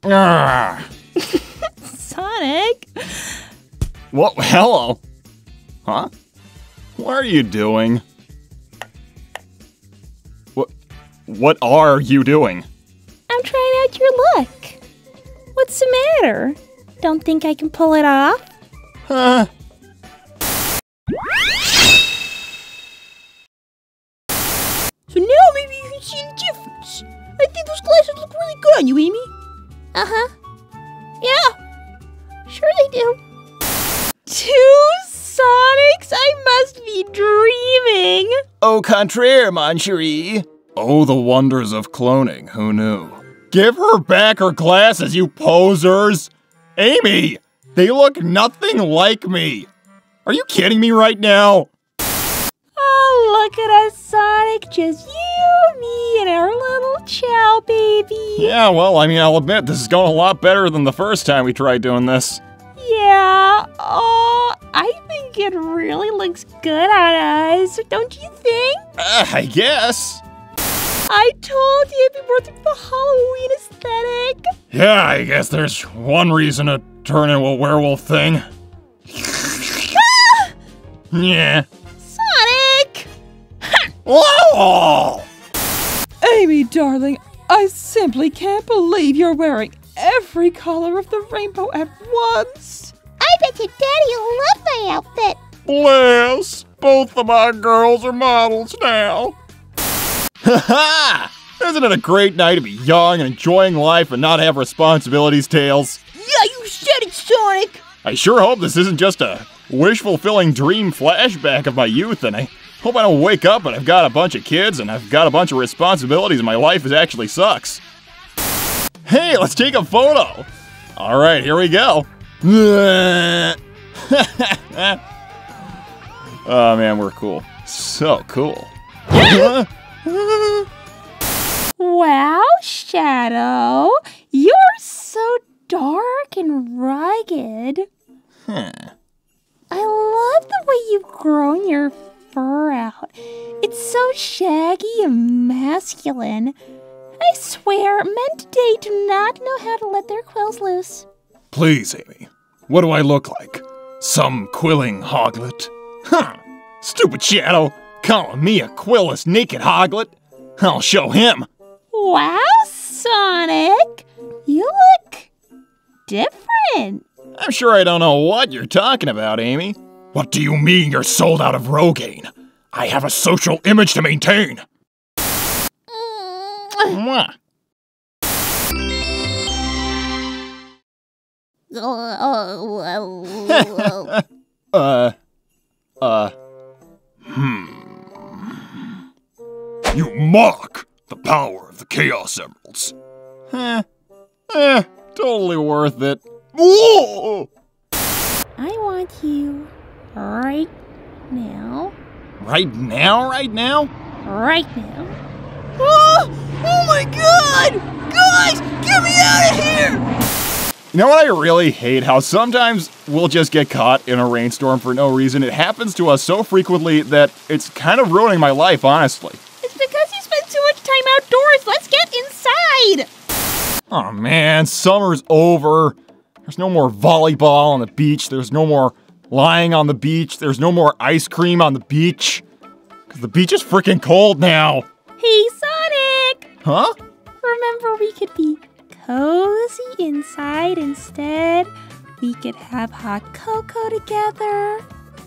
Sonic! What? Hello? Huh? What are you doing? What? What are you doing? I'm trying out your look. What's the matter? Don't think I can pull it off? Huh? So now maybe you can see the difference. I think those glasses look really good on you, Amy. Uh huh. Yeah. Sure they do. Two Sonics? I must be dreaming. Au contraire, mon chéri. Oh, the wonders of cloning. Who knew? Give her back her glasses, you posers! Amy! They look nothing like me! Are you kidding me right now? Look at us, Sonic. Just you, me, and our little chow baby. Yeah, well, I mean, I'll admit, this is going a lot better than the first time we tried doing this. Yeah. Oh, I think it really looks good on us. Don't you think? Uh, I guess. I told you it'd be worth it for the Halloween aesthetic. Yeah, I guess there's one reason to turn into a werewolf thing. yeah. Sonic! Whoa! Amy, darling, I simply can't believe you're wearing every color of the rainbow at once. I bet your daddy will love my outfit. Bless! Both of my girls are models now. Ha ha! Isn't it a great night to be young and enjoying life and not have responsibilities, Tails? Yeah, you said it, Sonic. I sure hope this isn't just a wish fulfilling dream flashback of my youth, and I hope I don't wake up and I've got a bunch of kids and I've got a bunch of responsibilities and my life is actually sucks. Hey, let's take a photo! Alright, here we go. oh man, we're cool. So cool. Wow, Shadow. You're so dark and rugged. Huh. I love the way you've grown your fur out. It's so shaggy and masculine. I swear, men today do not know how to let their quills loose. Please, Amy. What do I look like? Some quilling hoglet? Huh. Stupid Shadow. Calling me a quillless naked hoglet? I'll show him. Wow, Sonic! You look different. I'm sure I don't know what you're talking about, Amy. What do you mean you're sold out of Rogaine? I have a social image to maintain. Mwah. Uh, uh, hmm. You mock the power of the Chaos Emeralds. Eh, eh, totally worth it. Whoa! I want you right now. Right now, right now? Right now. Oh, oh my god! Guys, get me out of here! You know what I really hate? How sometimes we'll just get caught in a rainstorm for no reason. It happens to us so frequently that it's kind of ruining my life, honestly. It's because you spend too much time outdoors. Let's get inside. Oh man, summer's over. There's no more volleyball on the beach. There's no more lying on the beach. There's no more ice cream on the beach. Because the beach is freaking cold now. Hey, Sonic! Huh? Remember, we could be cozy inside instead. We could have hot cocoa together,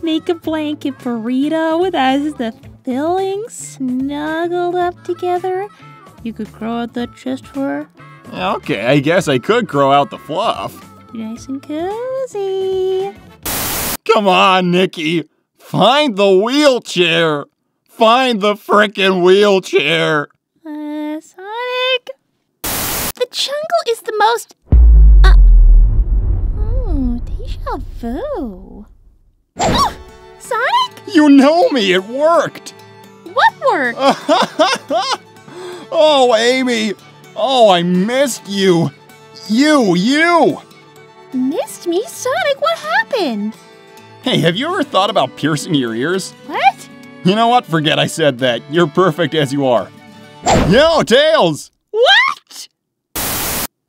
make a blanket burrito with us, the filling snuggled up together. You could grow out the chest fur, Okay, I guess I could grow out the fluff. nice and cozy. Come on, Nikki. Find the wheelchair. Find the frickin' wheelchair. Uh, Sonic? The jungle is the most. Uh, oh, deja vu. Sonic? You know me, it worked. What worked? oh, Amy. Oh, I missed you. You, you. Missed me? Sonic, what happened? Hey, have you ever thought about piercing your ears? What? You know what? Forget I said that. You're perfect as you are. Yo, Tails! What?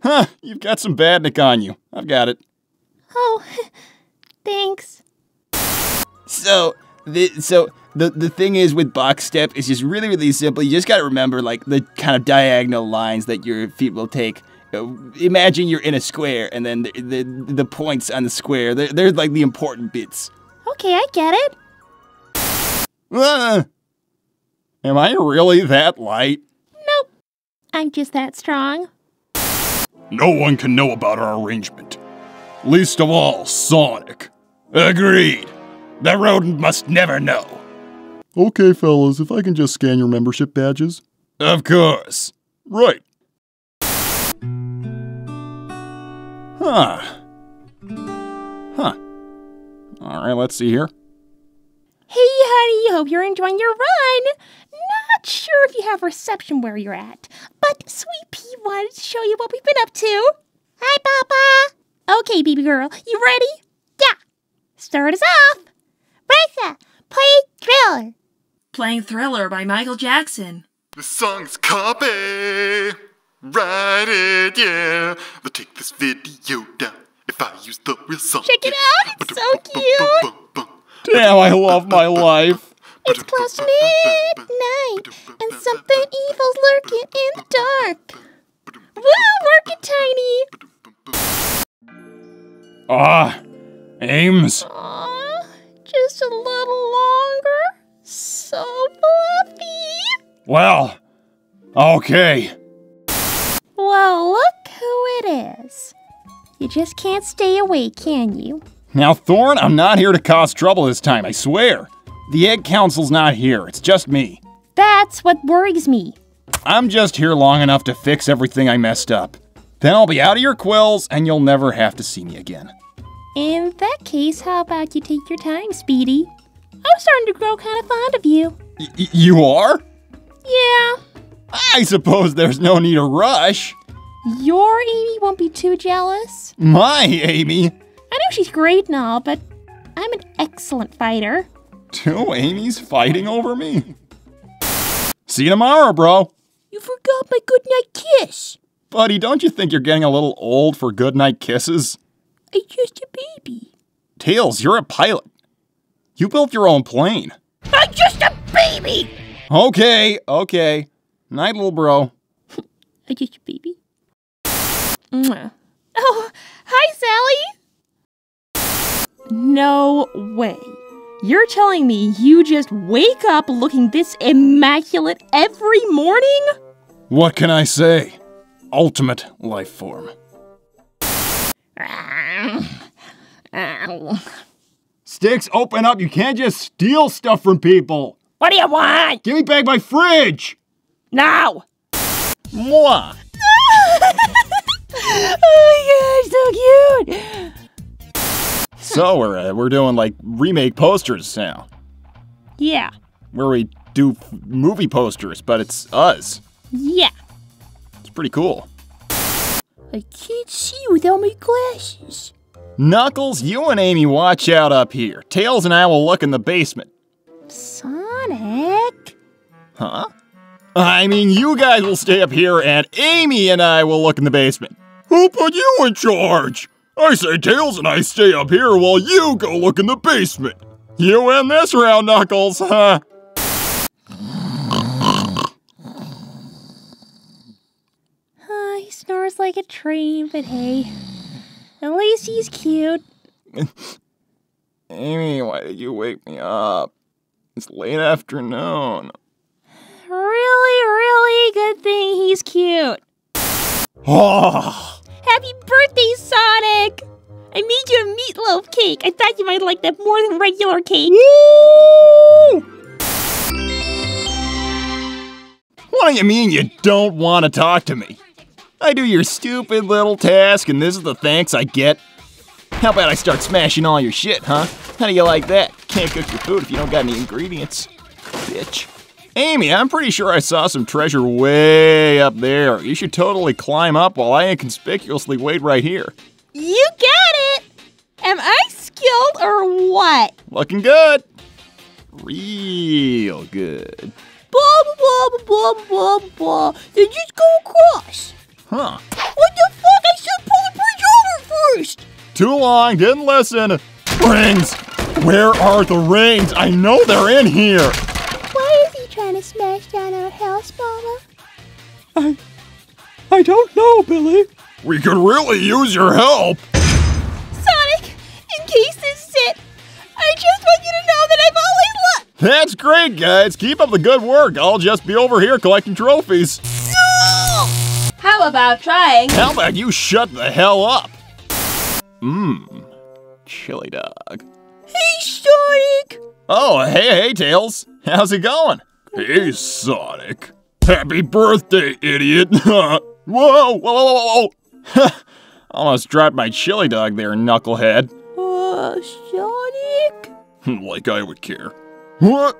Huh, you've got some badnik on you. I've got it. Oh, thanks. So the so the the thing is with box step is just really really simple. You just got to remember like the kind of diagonal lines that your feet will take. Uh, Imagine you're in a square, and then the the, the points on the square they're, they're like the important bits. Okay, I get it. Ah. am I really that light? Nope. I'm just that strong. No one can know about our arrangement. Least of all, Sonic. Agreed. The rodent must never know. Okay, fellas, if I can just scan your membership badges. Of course. Right. Huh. Huh. All right, let's see here. Hey, honey, hope you're enjoying your run. Not sure if you have reception where you're at, but Sweet Pea wanted to show you what we've been up to. Hi, Papa. Okay, baby girl, you ready? Yeah. Start us off. Brisa, play Thriller. Playing Thriller by Michael Jackson. The song's copy. Write it, yeah. They'll take this video down if I use the real song. Check it out, it's so cute. Damn, I love my life. It's close to midnight, and something evil's lurking in the dark. Woo, working tiny. Ah, Ames. Aw, just a little longer. So fluffy. Well, okay. Well, look who it is. You just can't stay away, can you? Now, Thorn, I'm not here to cause trouble this time, I swear. The Egg Council's not here, it's just me. That's what worries me. I'm just here long enough to fix everything I messed up. Then I'll be out of your quills and you'll never have to see me again. In that case, how about you take your time, Speedy? I'm starting to grow kind of fond of you. Y- you are? Yeah, I suppose there's no need to rush. your Amy won't be too jealous. My Amy. I know she's great and all, but I'm an excellent fighter. Two Amy's fighting over me. See you tomorrow, bro. You forgot my goodnight kiss. Buddy, don't you think you're getting a little old for goodnight kisses? I'm just a baby. Tails, you're a pilot. You built your own plane. I'm just a baby. Okay, okay. Night, little bro. I'm just a baby. Mwah. Oh, hi, Sally. No way. You're telling me you just wake up looking this immaculate every morning? What can I say? Ultimate life form. Sticks, open up. You can't just steal stuff from people. What do you want? Give me back my fridge. No. Mwah. oh my gosh, so cute. So we're uh, we're doing like remake posters now, Yeah. where we do f- movie posters, but it's us. Yeah. It's pretty cool. I can't see without my glasses. Knuckles, you and Amy watch out up here. Tails and I will look in the basement. Sonic? Huh? I mean, you guys will stay up here, and Amy and I will look in the basement. Who put you in charge? I say Tails and I stay up here while you go look in the basement. You win this round, Knuckles, huh? Uh, he snores like a train, but hey. At least he's cute. Amy, why did you wake me up? It's late afternoon. Really, really good thing he's cute. Oh, Happy birthday, Sonic! I made you a meatloaf cake. I thought you might like that more than regular cake. what do you mean you don't want to talk to me? I do your stupid little task, and this is the thanks I get. How about I start smashing all your shit, huh? How do you like that? Can't cook your food if you don't got any ingredients. Bitch. Amy, I'm pretty sure I saw some treasure way up there. You should totally climb up while I inconspicuously wait right here. You got it! Am I skilled or what? Looking good. Real good. Blah, blah, blah, blah, blah, blah. Then just go across. Huh. What the fuck? I said pull the bridge over first! Too long, didn't listen. Rings! Where are the rings? I know they're in here. Why is he trying to smash down our house, Mama? I. I don't know, Billy. We could really use your help. Sonic, in case this is it, I just want you to know that I've always loved. That's great, guys. Keep up the good work. I'll just be over here collecting trophies. How about trying? How about you shut the hell up? Mmm. Chili dog. Hey, Sonic! Oh, hey, hey, Tails. How's it going? Hey, Sonic. Happy birthday, idiot. whoa, whoa, whoa, whoa, whoa. Almost dropped my chili dog there, knucklehead. Oh, Sonic? like I would care. What?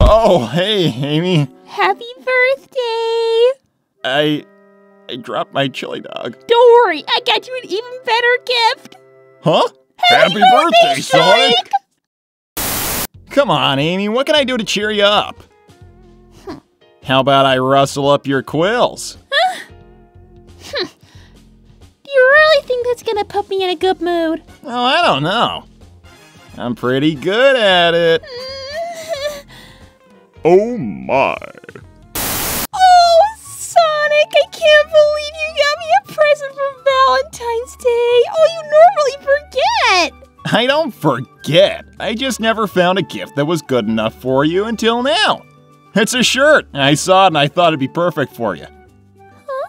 Oh, hey, Amy. Happy birthday! I. I dropped my chili dog. Don't worry, I got you an even better gift. Huh? Happy, birthday, Sonic! Come on, Amy, what can I do to cheer you up? How about I rustle up your quills? Do you really think that's gonna put me in a good mood? Oh, I don't know. I'm pretty good at it. Oh my. oh, Sonic, I can't believe you got me a present for Valentine's Day. Oh, you normally forget. I don't forget. I just never found a gift that was good enough for you until now. It's a shirt. I saw it and I thought it'd be perfect for you. Huh?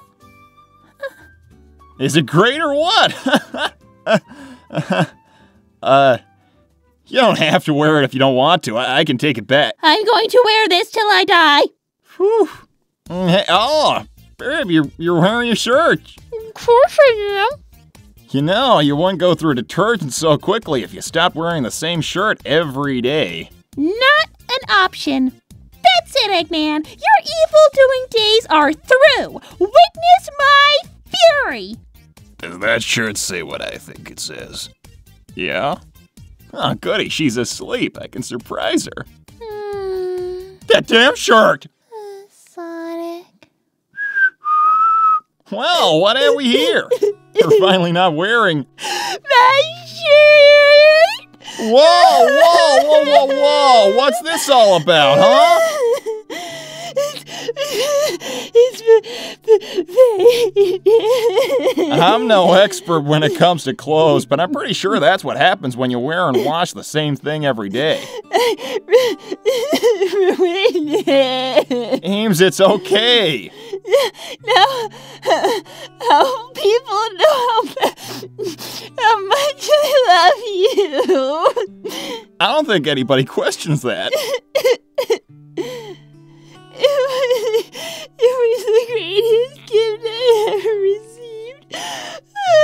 Is it great or what? uh, you don't have to wear it if you don't want to. I, I can take it back. I'm going to wear this till I die. Whew. Mm, Hey, oh, babe, you're, you're wearing a shirt. Of course I am. You know, you wouldn't go through detergent so quickly if you stopped wearing the same shirt every day. Not an option. That's it, Eggman. Your evil doing days are through. Witness my fury. Does that shirt say what I think it says? Yeah? Oh, goody, she's asleep. I can surprise her. Hmm, That damn shirt! Sonic. Well, what have we here? You're finally not wearing. My shirt. Whoa, whoa, whoa, whoa, whoa! What's this all about, huh? it's I'm no expert when it comes to clothes, but I'm pretty sure that's what happens when you wear and wash the same thing every day. Ames, it's okay. Now, how people know how, much I love you. I don't think anybody questions that. It was, it was the greatest gift I ever received. I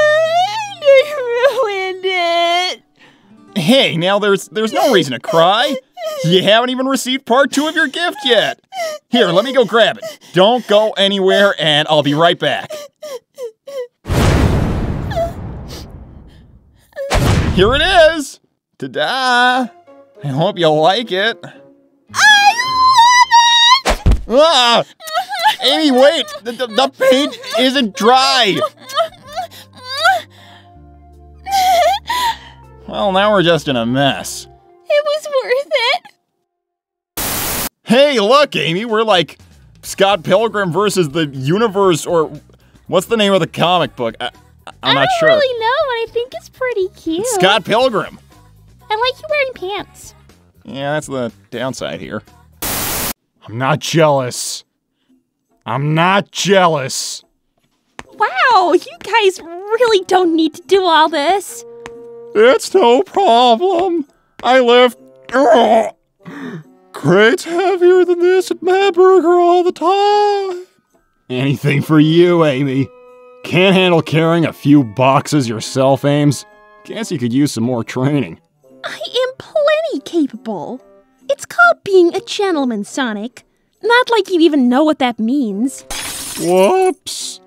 ruined it. Hey, now there's there's no reason to cry. You haven't even received part two of your gift yet. Here, let me go grab it. Don't go anywhere, and I'll be right back. Here it is. Ta-da! I hope you like it. I love it! Ah! Amy, wait! The, the, the paint isn't dry! Well, now we're just in a mess. It was worth it. Hey, look, Amy, we're like Scott Pilgrim versus the universe, or what's the name of the comic book? I, I'm not sure. I don't really know, but I think it's pretty cute. Scott Pilgrim. I like you wearing pants. Yeah, that's the downside here. I'm not jealous. I'm not jealous. Wow, you guys really don't need to do all this. It's no problem. I Ugh. crates heavier than this at Meh Burger all the time. Anything for you, Amy. Can't handle carrying a few boxes yourself, Ames. Guess you could use some more training. I am plenty capable. It's called being a gentleman, Sonic. Not like you even know what that means. Whoops.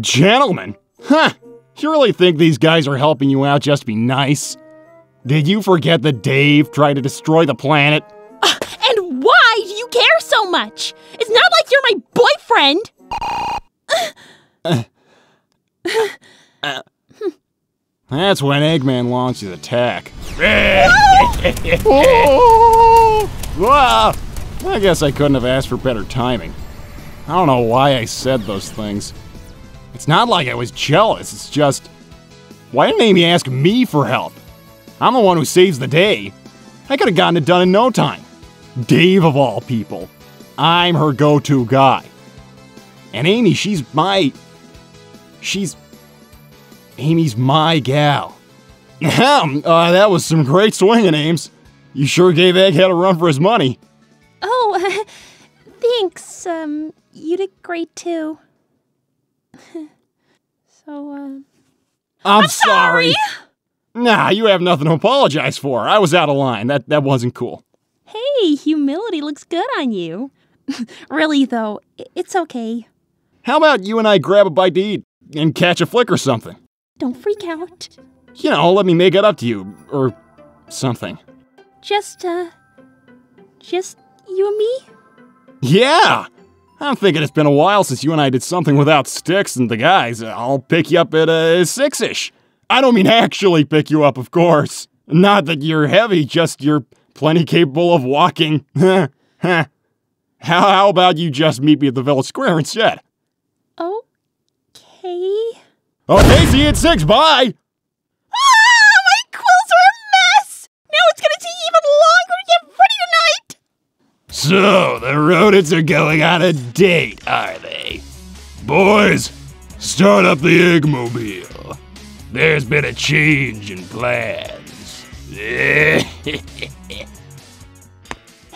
Gentlemen. Huh. You really think these guys are helping you out just to be nice? Did you forget that Dave tried to destroy the planet? Uh, and why do you care so much? It's not like you're my boyfriend. That's when Eggman launched his attack. Ah! I guess I couldn't have asked for better timing. I don't know why I said those things. It's not like I was jealous, it's just. Why didn't Amy ask me for help? I'm the one who saves the day. I could have gotten it done in no time. Dave, of all people. I'm her go to guy. And Amy, she's my. She's. Amy's my gal. Ahem, uh, that was some great swinging, Ames. You sure gave Egghead a run for his money. Oh, thanks. Um, you did great too. so, uh, I'm, sorry. Nah, you have nothing to apologize for. I was out of line. That that wasn't cool. Hey, humility looks good on you. really, though, it's okay. How about you and I grab a bite to eat and catch a flick or something? Don't freak out. You know, let me make it up to you or something. Just, uh, just you and me? Yeah. I'm thinking it's been a while since you and I did something without sticks and the guys. I'll pick you up at a six-ish. I don't mean actually pick you up, of course. Not that you're heavy, just you're plenty capable of walking. How, how about you just meet me at the Village Square instead? Okay. Okay, see you at six. Bye. Ah, my quills are a mess! Now it's gonna take even longer to get ready tonight! So, the rodents are going on a date, are they? Boys, start up the Eggmobile. There's been a change in plans.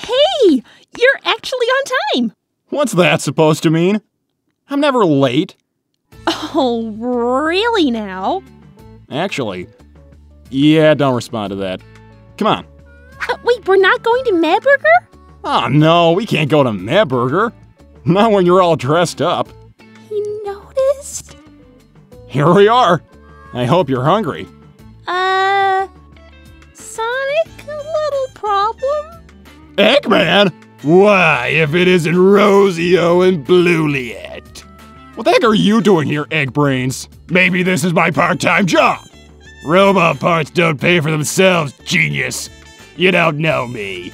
Hey, you're actually on time! What's that supposed to mean? I'm never late. Oh, really now? Actually, yeah, don't respond to that. Come on. Uh, wait, we're not going to Meh Burger? Oh no, we can't go to Meh Burger. Not when you're all dressed up. He noticed? Here we are. I hope you're hungry. Uh, Sonic, a little problem? Eggman? Why, if it isn't Rosio and Blueliet? What the heck are you doing here, Egg Brains? Maybe this is my part-time job. Robot parts don't pay for themselves, genius. You don't know me.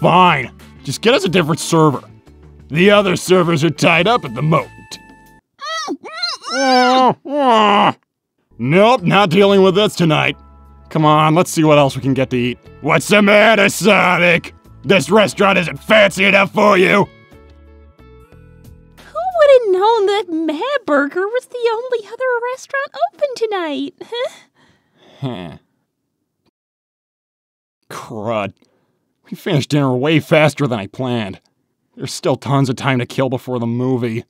Fine. Just get us a different server. The other servers are tied up at the moment. nope, not dealing with this tonight. Come on, let's see what else we can get to eat. What's the matter, Sonic? This restaurant isn't fancy enough for you. Who would have known that Meh Burger was the only other restaurant open tonight? Huh. Crud. We finished dinner way faster than I planned. There's still tons of time to kill before the movie.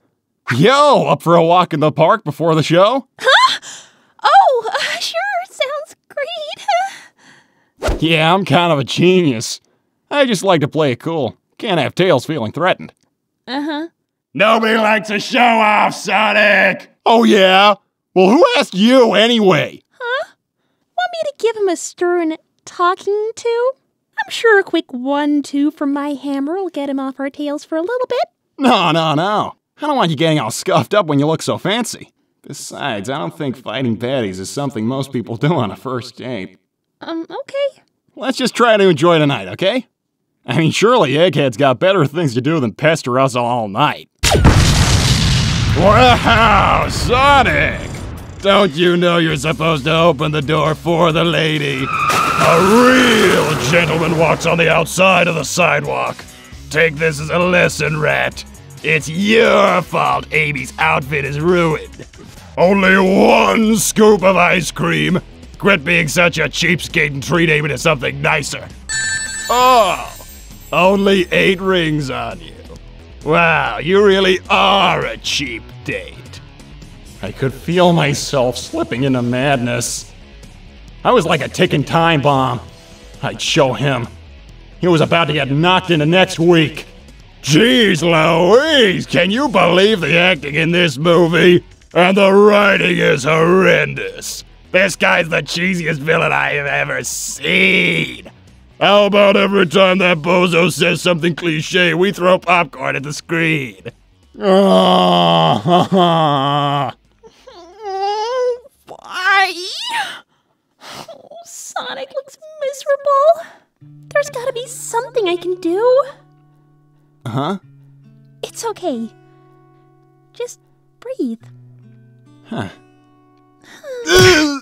Yo, up for a walk in the park before the show? Huh? oh, uh, sure, sounds great. Yeah, I'm kind of a genius. I just like to play it cool. Can't have Tails feeling threatened. uh huh. Nobody likes a show off, Sonic! Oh, yeah? Well, who asked you anyway? Huh? Want me to give him a stern talking to? I'm sure a quick one two from my hammer will get him off our tails for a little bit. No, no, no. I don't want you getting all scuffed up when you look so fancy. Besides, I don't think fighting baddies is something most people do on a first date. Um, okay. Let's just try to enjoy tonight, okay? I mean, surely Egghead's got better things to do than pester us all night. Wow, Sonic! Don't you know you're supposed to open the door for the lady? A real gentleman walks on the outside of the sidewalk. Take this as a lesson, Rat. It's your fault Amy's outfit is ruined. Only one scoop of ice cream. Quit being such a cheapskate and treat Amy to something nicer. Oh, only eight rings on you. Wow, you really are a cheap date. I could feel myself slipping into madness. I was like a ticking time bomb. I'd show him. He was about to get knocked into next week. Jeez Louise, can you believe the acting in this movie? And the writing is horrendous. This guy's the cheesiest villain I have ever seen. How about every time that bozo says something cliche, we throw popcorn at the screen? Ah, Why? Oh, Sonic looks miserable. There's gotta be something I can do. Uh huh? It's okay. Just breathe. Huh.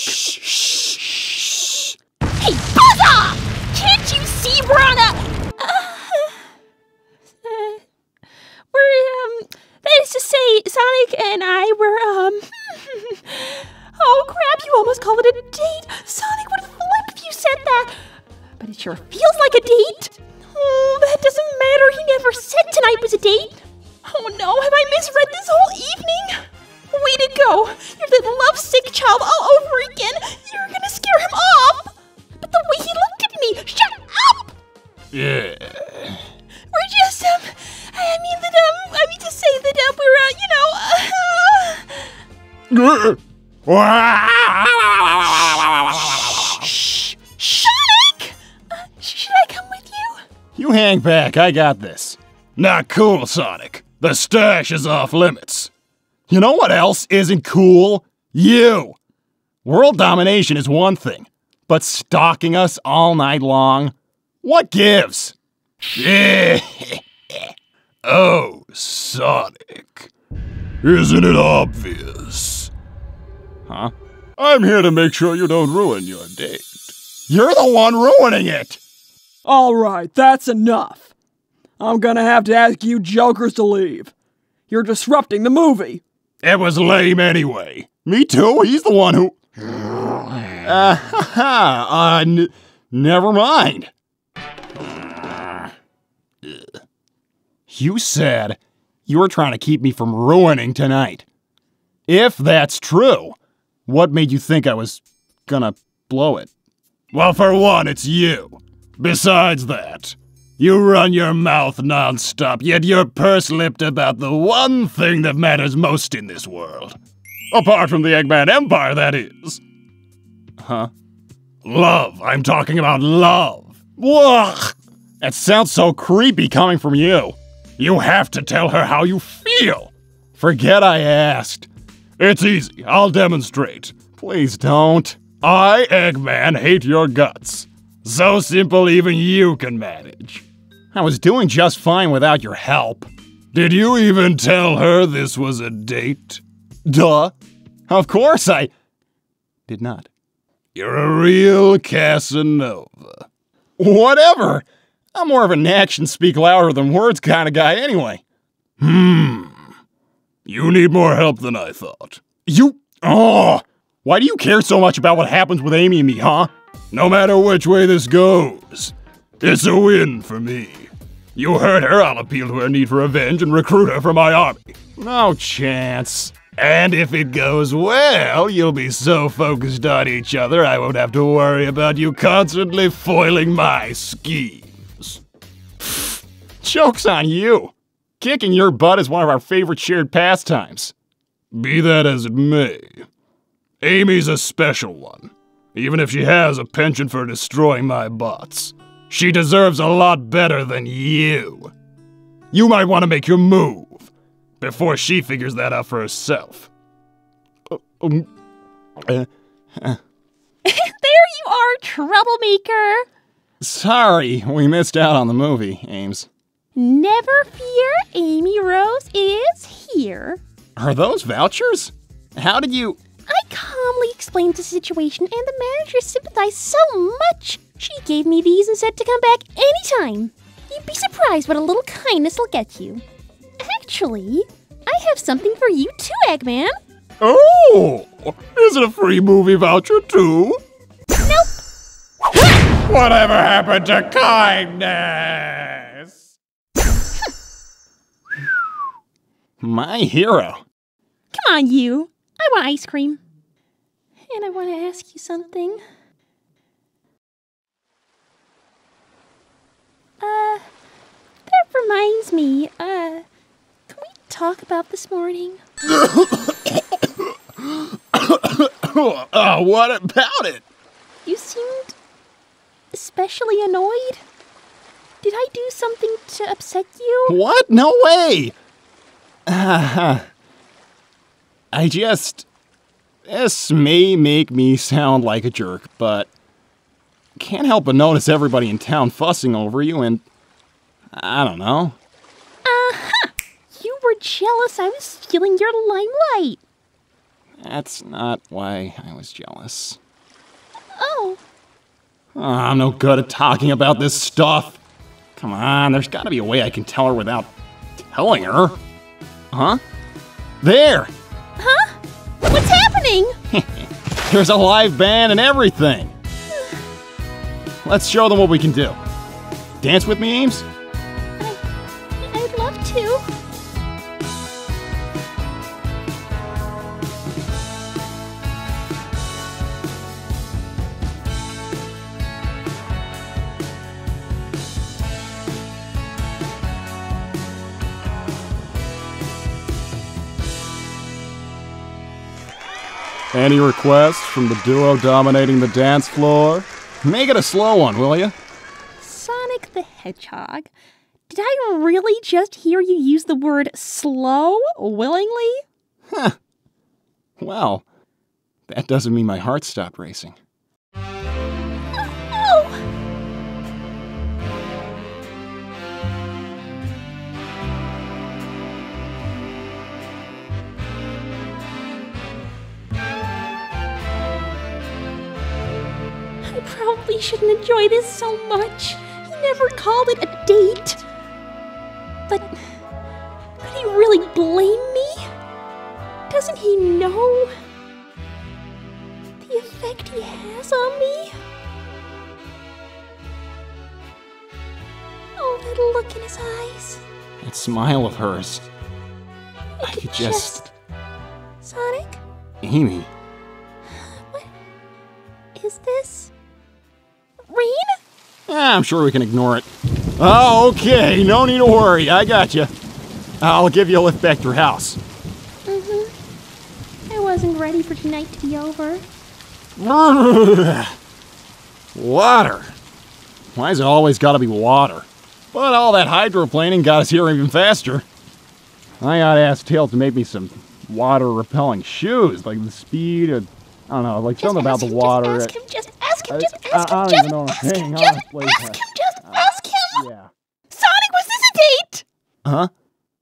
Hey, buzzer! Can't you see we're on a. We're, um. That is to say, Sonic and I were, um. oh, crap, you almost called it a date. Sonic would flip if you said that. But it sure feels like a date. Oh, that doesn't matter. He never said tonight was a date. Oh no, have I misread this whole evening? Way to go! You're the lovesick child all over again. You're gonna scare him off. Shut up! Yeah. We're just um, I mean that um, I mean to say that um, we're uh, you know, uh, Sonic. Uh, should I come with you? You hang back, I got this. Not cool, Sonic. The stash is off limits. You know what else isn't cool? You! World domination is one thing, but stalking us all night long? What gives? Oh, Sonic. Isn't it obvious? Huh? I'm here to make sure you don't ruin your date. You're the one ruining it! All right, that's enough. I'm gonna have to ask you jokers to leave. You're disrupting the movie. It was lame anyway. Me too. He's the one who. Uh, uh, n- never mind. You said you were trying to keep me from ruining tonight. If that's true, what made you think I was gonna blow it? Well, for one, it's you. Besides that, you run your mouth nonstop, yet you're purse lipped about the one thing that matters most in this world. Apart from the Eggman Empire, that is. Huh? Love. I'm talking about love. Ugh! That sounds so creepy coming from you. You have to tell her how you feel. Forget I asked. It's easy. I'll demonstrate. Please don't. I, Eggman, hate your guts. So simple even you can manage. I was doing just fine without your help. Did you even tell her this was a date? Duh. Of course I did not. You're a real Casanova. Whatever. I'm more of an action speak louder than words kind of guy anyway. Hmm. You need more help than I thought. You. Oh! Why do you care so much about what happens with Amy and me, huh? No matter which way this goes, it's a win for me. You hurt her, I'll appeal to her need for revenge and recruit her for my army. No chance. And if it goes well, you'll be so focused on each other, I won't have to worry about you constantly foiling my schemes. Joke's on you. Kicking your butt is one of our favorite shared pastimes. Be that as it may, Amy's a special one. Even if she has a penchant for destroying my bots, she deserves a lot better than you. You might want to make your move before she figures that out for herself. Uh, um, uh, there you are, troublemaker. sorry, we missed out on the movie, Ames. Never fear, Amy Rose is here. Are those vouchers? How did you. I calmly explained the situation, and the manager sympathized so much. She gave me these and said to come back anytime. You'd be surprised what a little kindness will get you. Actually, I have something for you too, Eggman. Oh! Is it a free movie voucher too? Nope. Whatever happened to kindness? My hero. Come on, you. I want ice cream. And I want to ask you something. Uh, that reminds me, uh, can we talk about this morning? oh, what about it? You seemed especially annoyed. Did I do something to upset you? What? No way! I just. This may make me sound like a jerk, but can't help but notice everybody in town fussing over you, and I don't know. Were jealous I was stealing your limelight. That's not why I was jealous. Oh, Oh, I'm no good at talking about this stuff. Come on, there's gotta be a way I can tell her without telling her. Huh? There! Huh? What's happening? There's a live band and everything. Let's show them what we can do. Dance with me, Ames? Any requests from the duo dominating the dance floor? Make it a slow one, will you? Sonic the Hedgehog. Did I really just hear you use the word slow willingly? Huh. Well, that doesn't mean my heart stopped racing. Probably shouldn't enjoy this so much. He never called it a date. But could he really blame me? Doesn't he know the effect he has on me? Oh, that look in his eyes. That smile of hers. I could just. Sonic, Amy, Ah, I'm sure we can ignore it. Oh, okay. No need to worry. I got you. I'll give you a lift back to your house. Mm-hmm. I wasn't ready for tonight to be over. water. Why Why's it always got to be water? But all that hydroplaning got us here even faster. I gotta ask Tails to make me some water repelling shoes, like the speed of, I don't know, like something about the him, water. Just ask him, just him, I- just ask him, don't just even know what I'm ask him, saying, just ask him, just uh, ask him. yeah. Sonic, was this a date? Huh?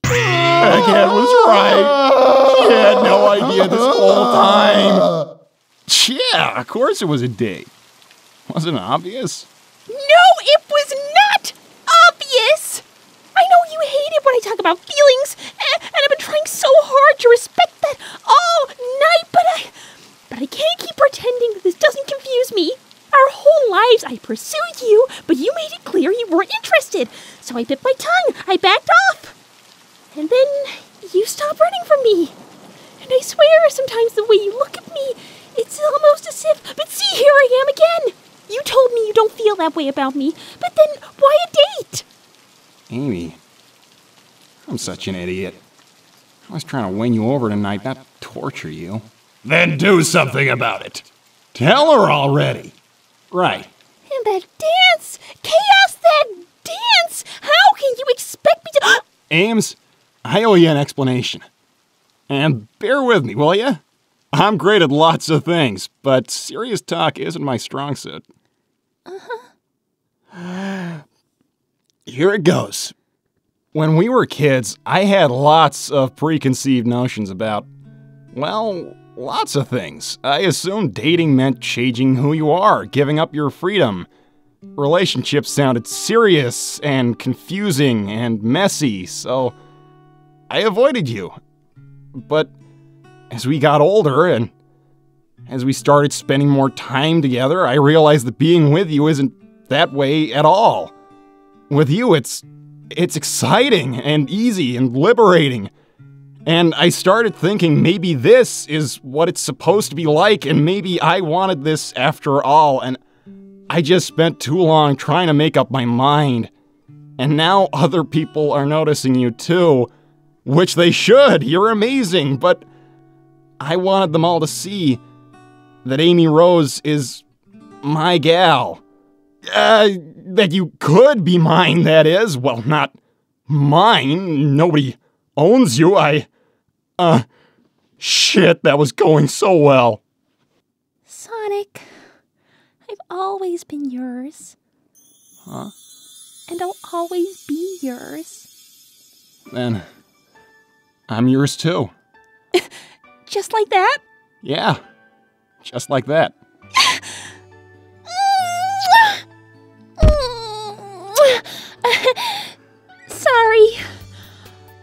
Eggman was right. She had no idea this whole time. Yeah, of course it was a date. Wasn't it obvious? No, it was not obvious. I know you hate it when I talk about feelings, a- and I've been trying so hard to respect that all night, but I, but I can't keep pretending that this doesn't confuse me. Our whole lives I pursued you, but you made it clear you weren't interested. So I bit my tongue. I backed off. And then you stopped running from me. And I swear sometimes the way you look at me, it's almost as if, but see, here I am again. You told me you don't feel that way about me, but then why a date? Amy, I'm such an idiot. I was trying to win you over tonight, not torture you. Then do something about it. Tell her already. Right. And that dance! Chaos, that dance! How can you expect me to. Ames, I owe you an explanation. And bear with me, will you? I'm great at lots of things, but serious talk isn't my strong suit. Uh-huh. Here it goes. When we were kids, I had lots of preconceived notions about, well, lots of things. I assumed dating meant changing who you are, giving up your freedom. Relationships sounded serious and confusing and messy, so I avoided you. But as we got older and as we started spending more time together, I realized that being with you isn't that way at all. With you, it's it's exciting and easy and liberating. And I started thinking maybe this is what it's supposed to be like, and maybe I wanted this after all, and I just spent too long trying to make up my mind. And now other people are noticing you too, which they should. You're amazing, but I wanted them all to see that Amy Rose is my gal. Uh, that you could be mine, that is. Well, not mine. Nobody owns you. I. Uh. Shit, that was going so well. Sonic, I've always been yours. Huh? And I'll always be yours. Then. I'm yours too. Just like that? Yeah. Just like that. Sorry.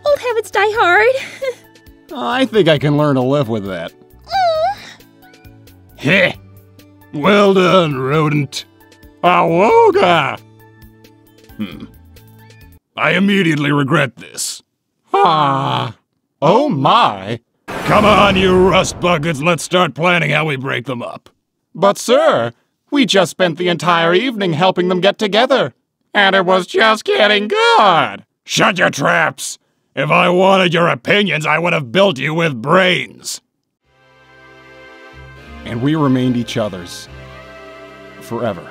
Old habits die hard. I think I can learn to live with that. Heh. Well done, rodent. Awoga! Hmm. I immediately regret this. Ah. Oh my. Come on, you rust buckets, let's start planning how we break them up. But, sir, we just spent the entire evening helping them get together. And it was just getting good. Shut your traps! If I wanted your opinions, I would have built you with brains. And we remained each other's. Forever.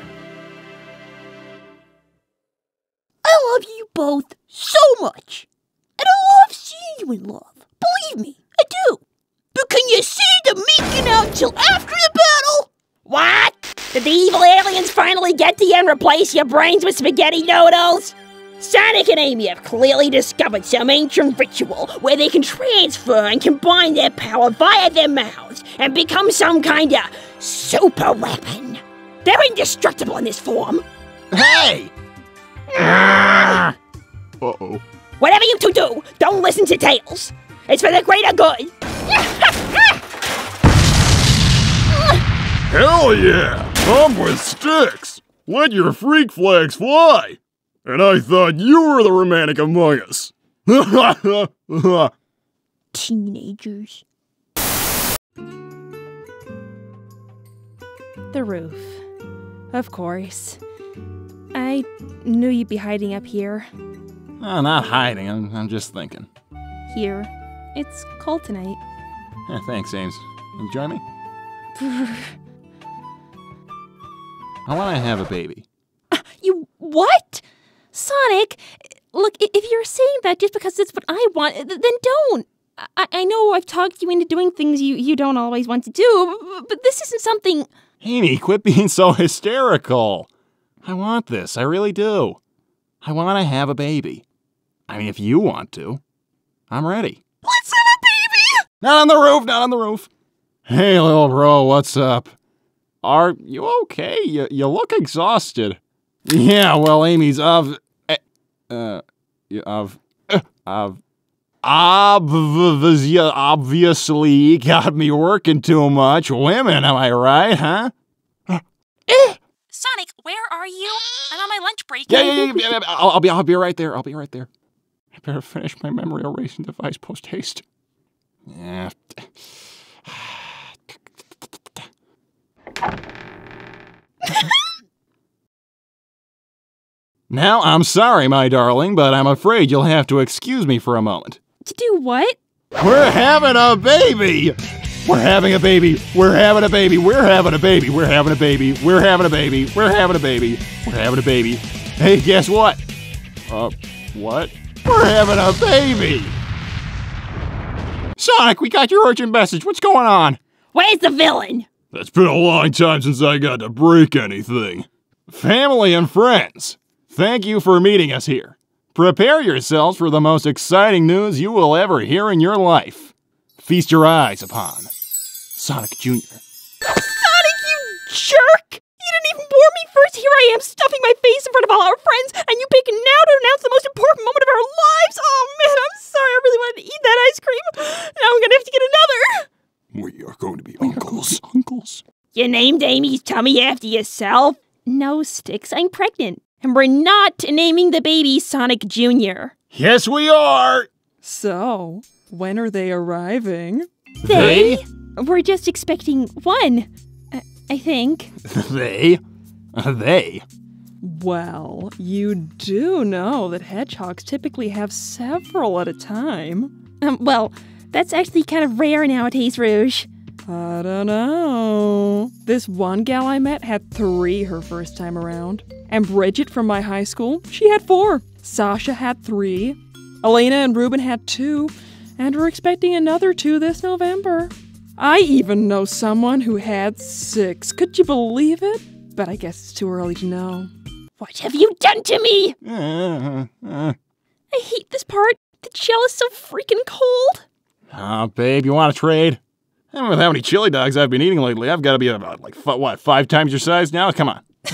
I love you both so much. And I love seeing you in love. Believe me, I do. But can you see them making out till after the battle? What? Did the evil aliens finally get to you and replace your brains with spaghetti noodles? Sonic and Amy have clearly discovered some ancient ritual where they can transfer and combine their power via their mouths and become some kind of super weapon. They're indestructible in this form. Hey! uh oh. Whatever you two do, don't listen to Tails. It's for the greater good. Hell yeah! I'm with Sticks! Let your freak flags fly! And I thought you were the romantic among us. Teenagers. The roof. Of course. I knew you'd be hiding up here. oh, not hiding, I'm, I'm just thinking. Here. It's cold tonight. Yeah, thanks, Ames. Enjoy me? I want to have a baby. You what? Sonic, look, if you're saying that just because it's what I want, then don't. I, I know I've talked you into doing things you, you don't always want to do, but this isn't something. Amy, quit being so hysterical. I want this. I really do. I want to have a baby. I mean, if you want to, I'm ready. Let's have a baby! Not on the roof, not on the roof. Hey, little bro, what's up? Are you okay? You, you look exhausted. Yeah, well, Amy's of. Eh, Uh, yeah, of. uh, Of. Obviously, obviously got me working too much. Women, am I right, huh? Sonic, where are you? I'm on my lunch break. Yeah, yeah, yeah. yeah, yeah, I'll, I'll be, I'll be right there. I'll be right there. I better finish my memory erasing device post haste. Yeah. now, I'm sorry, my darling, but I'm afraid you'll have to excuse me for a moment. To do what? We're having a baby! We're having a baby. We're having a baby. We're having a baby. We're having a baby. We're having a baby. We're having a baby. We're having a baby. Hey, guess what? Uh, what? We're having a baby! Sonic, we got your urgent message. What's going on? Where's the villain? It's been a long time since I got to break anything. Family and friends, thank you for meeting us here. Prepare yourselves for the most exciting news you will ever hear in your life. Feast your eyes upon Sonic Jr. Sonic, you jerk! You didn't even warn me first. Here I am, stuffing my face in front of all our friends, and you pick now to announce the most important moment of our lives. Oh man, I'm sorry. I really wanted to eat that ice cream. Now I'm gonna have to get another. We are going to be uncles. uncles. You named Amy's tummy after yourself? No, Sticks, I'm pregnant. And we're not naming the baby Sonic Jr. Yes, we are. So, when are they arriving? They? We're just expecting one. I, I think. They? They? Well, you do know that hedgehogs typically have several at a time. Um, well, that's actually kind of rare nowadays, Rouge. I don't know. This one gal I met had three her first time around. And Bridget from my high school, she had four. Sasha had three. Elena and Ruben had two. And we're expecting another two this November. I even know someone who had six. Could you believe it? But I guess it's too early to know. What have you done to me? Uh, uh. I hate this part. The gel is so freaking cold. Oh, babe, you want to trade? I don't know how many chili dogs I've been eating lately. I've got to be about, like, f- what, five times your size now? Come on.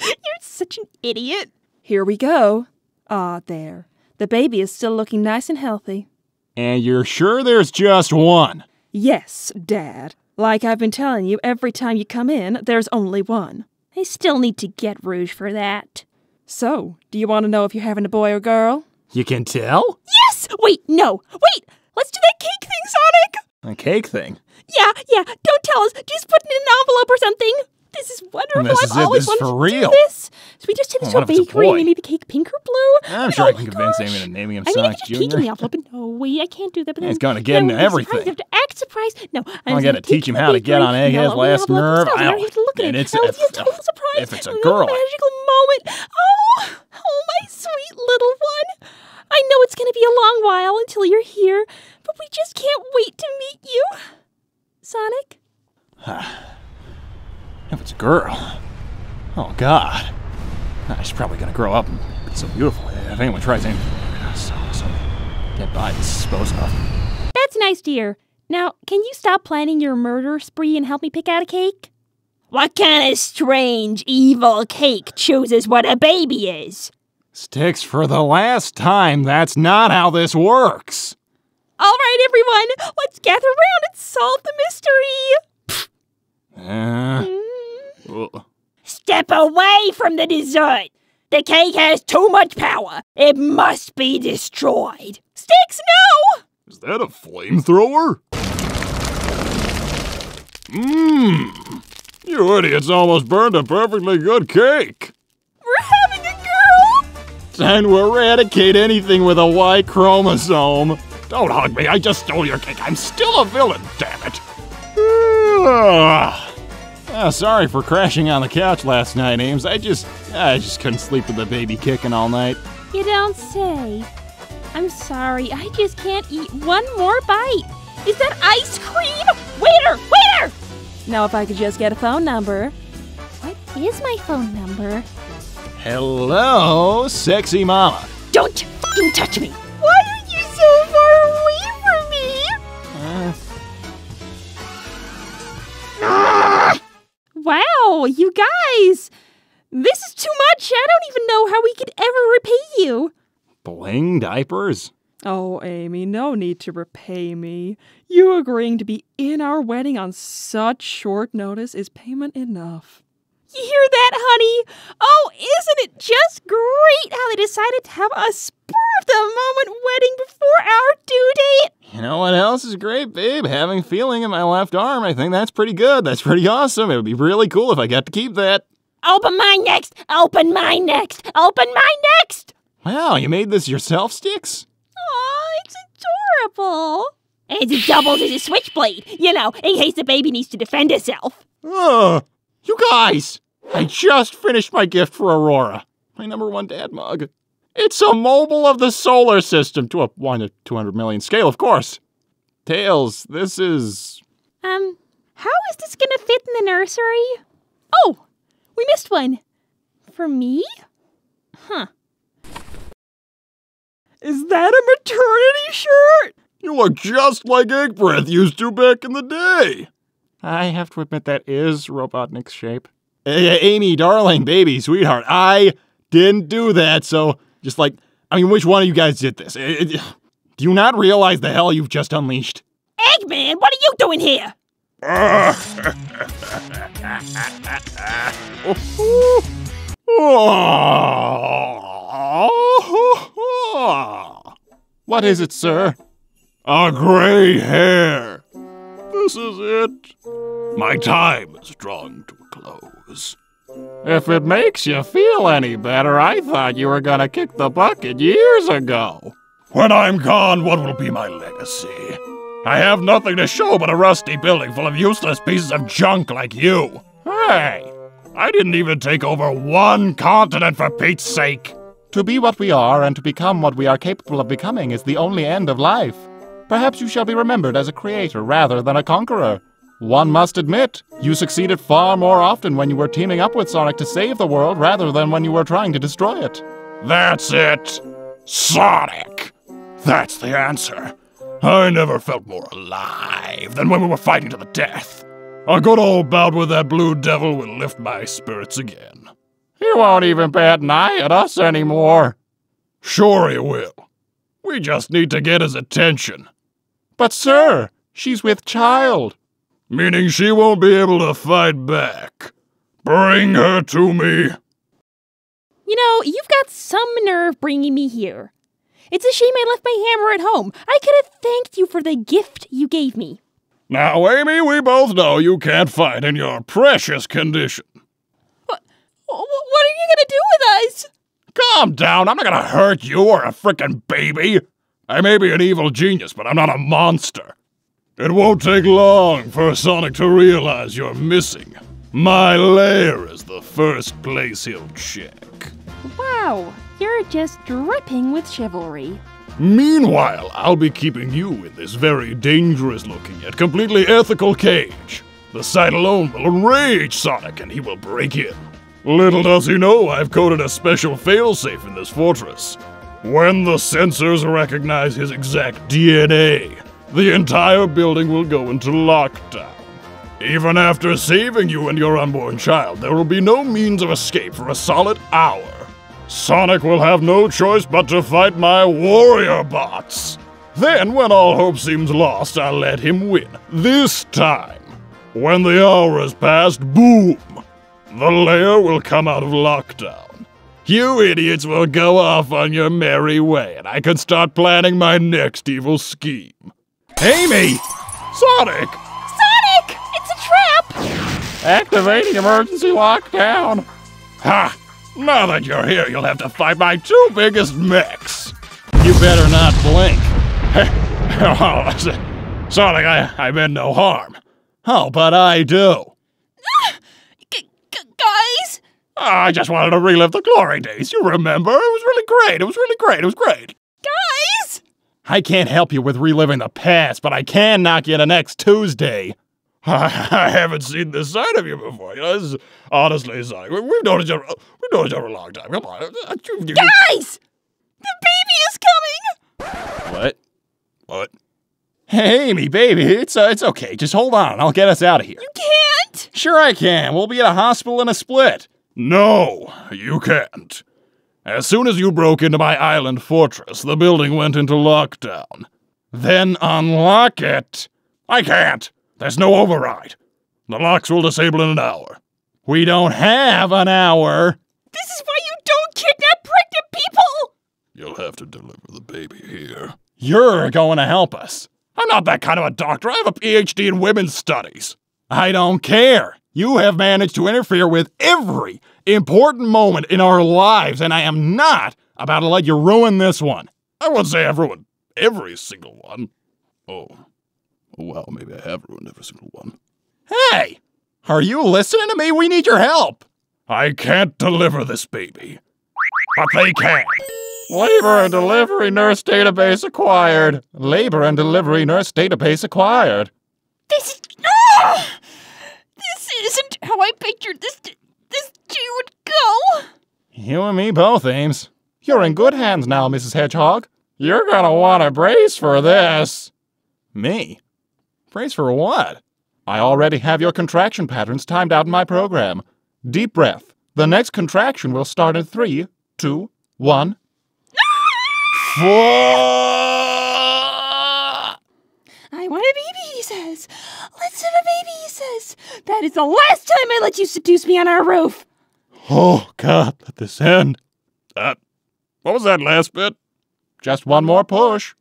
You're such an idiot. Here we go. Ah, there. The baby is still looking nice and healthy. And you're sure there's just one? Yes, Dad. Like I've been telling you, every time you come in, there's only one. I still need to get rouge for that. So, do you want to know if you're having a boy or girl? You can tell? Yes! Wait, no. Wait! Let's do that cake thing, Sonic! A cake thing. Yeah, yeah. Don't tell us. Just put it in an envelope or something. This is wonderful. This I've is it. always This is wanted for to real. do this. So we just take this Well, to a what if it's a bakery and boy? the cake pink or blue. I'm oh sure oh I can convince. Amy into naming him I mean, Sonic I could just peek in Jr.. the envelope. And no, wait, I can't do that. But Yeah, he's then- gonna get into no, it's everything. surprised. You have to act surprised. No, I I gotta gonna teach him how to get on No, last nerve. I don't- have to look at and it. it's- That would be a if- total surprise. if it's a girl, I- magical moment. Oh, oh, my sweet little one. I know it's gonna be a long while until you're here, but we just can't wait to meet you, Sonic. If it's a girl. Oh, God. She's probably gonna grow up and be so beautiful. If anyone tries anything, so, so dead body dispose of. That's nice, dear. Now, can you stop planning your murder spree and help me pick out a cake? What kind of strange, evil cake chooses what a baby is? Sticks for the last time. That's not how this works. All right, everyone, let's gather around and solve the mystery. Uh, ugh. Step away from the dessert. The cake has too much power. It must be destroyed. Sticks, no! Is that a flamethrower? Mmm. You idiots almost burned a perfectly good cake. We're having a girl! Time to eradicate anything with a Y chromosome. Don't hug me, I just stole your cake. I'm still a villain, damn it. Ah, sorry for crashing on the couch last night, Ames. I just, I just couldn't sleep with the baby kicking all night. You don't say. I'm sorry, I just can't eat one more bite. Is that ice cream? Waiter! Waiter! Now, if I could just get a phone number. What is my phone number? Hello, sexy mama. Don't fucking touch me. Why are you so far away from me? Wow, you guys! This is too much. I don't even know how we could ever repay you. Bling diapers? Oh, Amy, no need to repay me. You agreeing to be in our wedding on such short notice is payment enough. You hear that, honey? Oh, isn't it just great how they decided to have a spur of the moment wedding before our due date? You know what else is great, babe? Having feeling in my left arm. I think that's pretty good. That's pretty awesome. It would be really cool if I got to keep that. Open mine next. Open mine next. Open mine next. Wow, you made this yourself, Sticks? Aw, it's adorable. And it doubles as a switchblade, you know, in case the baby needs to defend itself. Ugh. You guys! I just finished my gift for Aurora. My number one dad mug. It's a mobile of the solar system to a 1 to 200 million scale, of course. Tails, this is. Um, how is this gonna fit in the nursery? Oh, we missed one. For me? Huh. Is that a maternity shirt? You look just like Egg Breath used to back in the day. I have to admit that is Robotnik's shape. Hey, Amy, darling, baby, sweetheart, I didn't do that, so just like, I mean, which one of you guys did this? Do you not realize the hell you've just unleashed? Eggman, what are you doing here? What is it, sir? A gray hair. This is it. My time is drawing to a close. If it makes you feel any better, I thought you were gonna kick the bucket years ago. When I'm gone, what will be my legacy? I have nothing to show but a rusty building full of useless pieces of junk like you. Hey, I didn't even take over one continent for Pete's sake. To be what we are and to become what we are capable of becoming is the only end of life. Perhaps you shall be remembered as a creator rather than a conqueror. One must admit, you succeeded far more often when you were teaming up with Sonic to save the world rather than when you were trying to destroy it. That's it! Sonic! That's the answer. I never felt more alive than when we were fighting to the death. A good old bout with that blue devil will lift my spirits again. He won't even bat an eye at us anymore. Sure he will. We just need to get his attention. But, sir, she's with child. Meaning she won't be able to fight back. Bring her to me. You know, you've got some nerve bringing me here. It's a shame I left my hammer at home. I could have thanked you for the gift you gave me. Now, Amy, we both know you can't fight in your precious condition. What, what are you gonna do with us? Calm down, I'm not gonna hurt you or a frickin' baby. I may be an evil genius, but I'm not a monster. It won't take long for Sonic to realize you're missing. My lair is the first place he'll check. Wow, you're just dripping with chivalry. Meanwhile, I'll be keeping you in this very dangerous looking yet completely ethical cage. The sight alone will enrage Sonic and he will break in. Little does he know I've coded a special failsafe in this fortress. When the sensors recognize his exact DNA, the entire building will go into lockdown. Even after saving you and your unborn child, there will be no means of escape for a solid hour. Sonic will have no choice but to fight my warrior bots. Then, when all hope seems lost, I'll let him win. This time. When the hour has passed, boom! The lair will come out of lockdown. You idiots will go off on your merry way, and I can start planning my next evil scheme. Amy! Sonic! Sonic! It's a trap! Activating emergency lockdown. Ha! Now that you're here, you'll have to fight my two biggest mechs. You better not blink. Oh, Sonic, I, I meant no harm. Oh, but I do. Ah! G- guys? I just wanted to relive the glory days. You remember? It was really great. It was really great. It was great. Guys? I can't help you with reliving the past, but I can knock you to next Tuesday. I haven't seen this side of you before. You know, this is, honestly, Sonic, we- we've known each other. We've known each other a long time. Come on. You- you- Guys! The baby is coming! What? What? Hey, Amy, baby, it's uh, it's okay. Just hold on. I'll get us out of here. You can't! Sure, I can. We'll be at a hospital in a split. No, you can't. As soon as you broke into my island fortress, the building went into lockdown. Then unlock it. I can't. There's no override. The locks will disable in an hour. We don't have an hour. This is why you don't kidnap pregnant people! You'll have to deliver the baby here. You're going to help us. I'm not that kind of a doctor. I have a PhD in women's studies. I don't care. You have managed to interfere with every important moment in our lives, and I am not about to let you ruin this one. I wouldn't say I've ruined every single one. Oh. Well, maybe I have ruined every single one. Hey! Are you listening to me? We need your help. I can't deliver this baby. But they can. Labor and delivery nurse database acquired. Labor and delivery nurse database acquired. This is. Ah! Isn't how I pictured this. This day would go! You and me both, Ames. You're in good hands now, Mrs. Hedgehog. You're gonna want a brace for this. Me? Brace for what? I already have your contraction patterns timed out in my program. Deep breath. The next contraction will start in three, two, one. Four. I want a baby, he says. Let's have a baby, he says. That is the last time I let you seduce me on our roof. Oh, God, let this end. Uh, what was that last bit? Just one more push.